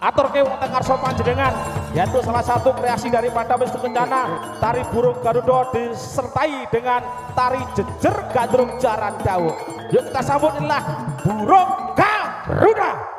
atur ke wonten ngarsa panjenengan. Yaitu salah satu kreasi daripada Wisnu Kencana tari burung Garuda disertai dengan tari jejer gandrung jaran dawu yuk kita sambut inilah burung Garuda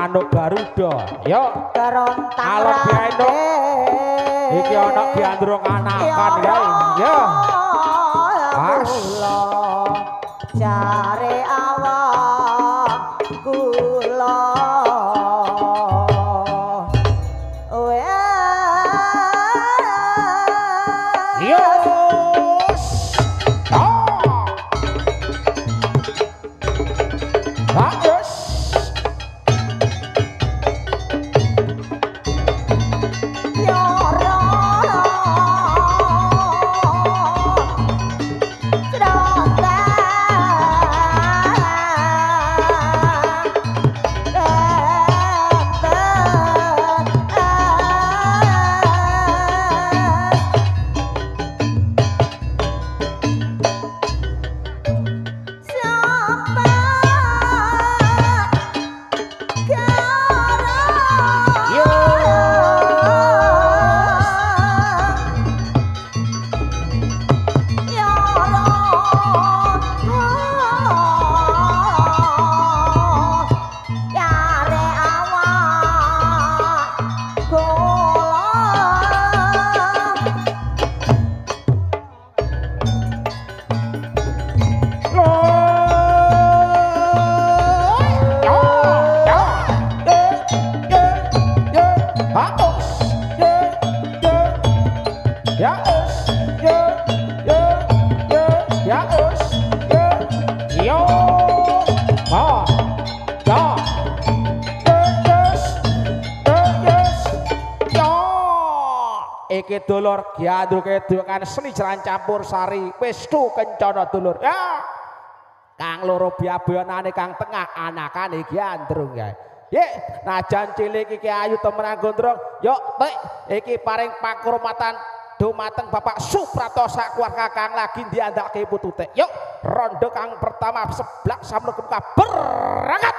manuk Garuda. Yo. Kerontang. Alok biaino. Iki ana giandrung anakan ya. Yo. As. Dulur giandru kedukan seni jalan campur sari pestu kencana dulur ya kang loro biabonane kang tengah anakane giandru ya ye najan cilik iki ayu temenan gondrong yuk tek iki paring pakurmatan dumateng Bapak Suprato sak keluarga kang lagi diandake putute yuk rondo kang pertama seblak samlo kemuka berangkat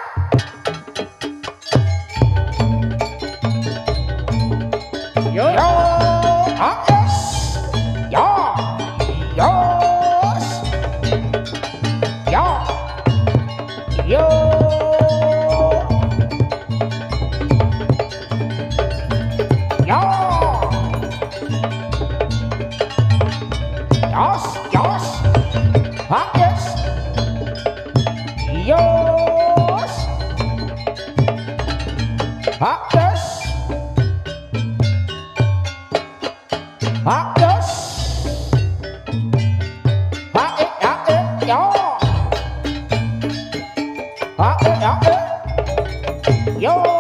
Yo. Yo.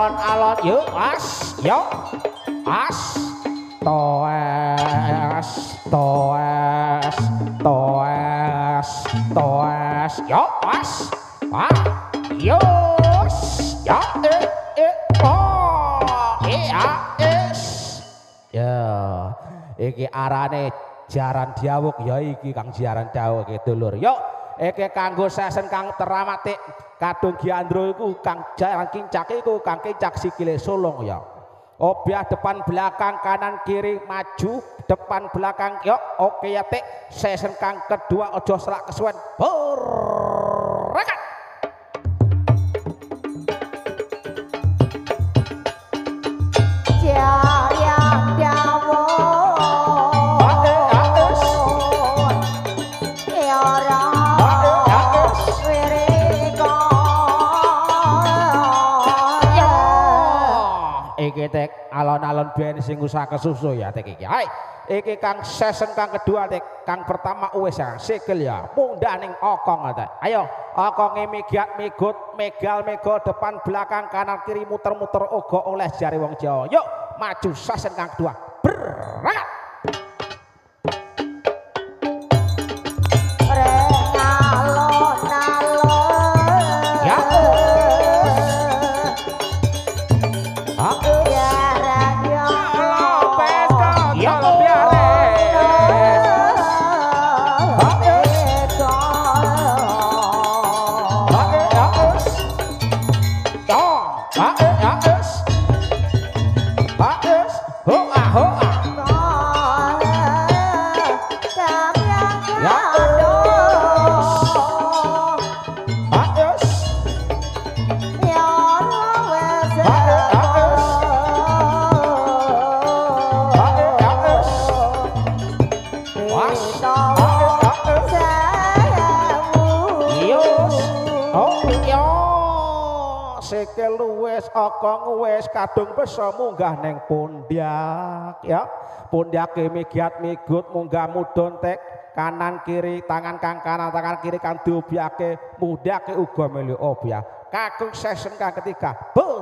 alon alon. Yuk as yuk as toes toes toes toes yuk as pak yus ya e e o e a s ya iki arane jaran diawuk ya iki kang jaran diawuk itu lur yuk iki kanggo sesen Kang teramatik kadung giandro iku Kang jaran kincak iku Kang kincak sikile sulung ya. Obyah depan belakang kanan kiri maju depan belakang yo oke ya tik sesen Kang kedua ojo selak kesuwen berangkat. Tek alon-alon ben sing usah kesusu ya tek iki. Hai, iki Kang season kang kedua tek. Kang pertama wis ya, sikil ya. Mundhah ning okong tek. Ayo, okonge migat migut, megal mego depan belakang kanan kiri muter-muter uga oleh jari wong Jawa. Yuk, maju season kang kedua. Berangkat. Wis okong wis kadung bisa munggah neng pundak ya. Pundake migiat migut munggah mudhun tek kanan kiri tangan kang kanan tangan kiri kang diobyake mudake uga melu obyak. Kakung season kang ketiga. Berangkat.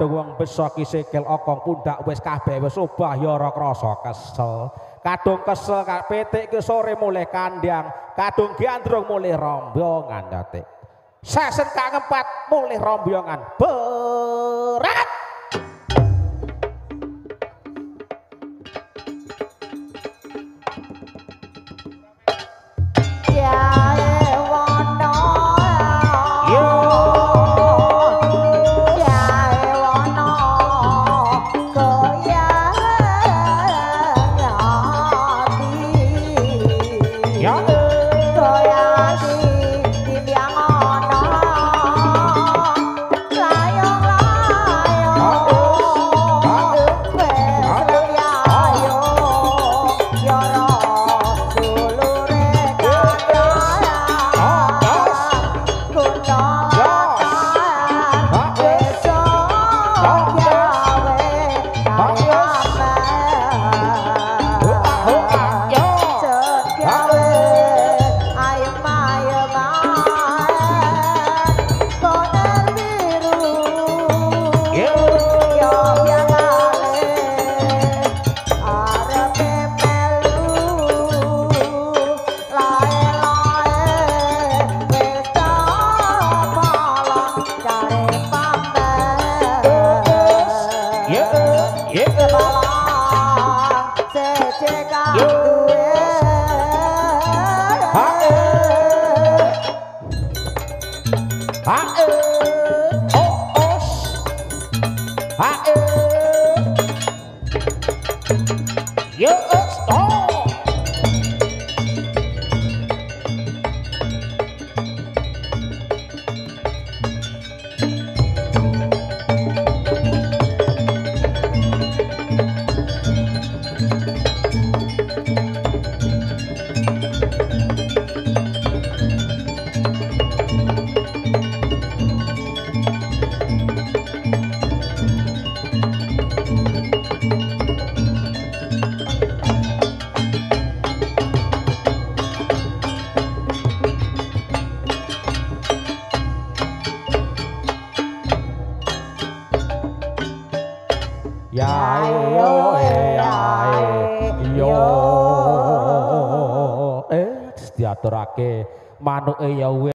Kadung wong besa ki sikil okong pundak wis kabeh wis obah ya ora krasa kesel. Kadung kesel petik ke sore mulai kandang, kadung gandrung mulai rombongan datik. Sesen kak ngempat mulai rombongan. Berat. mà. mano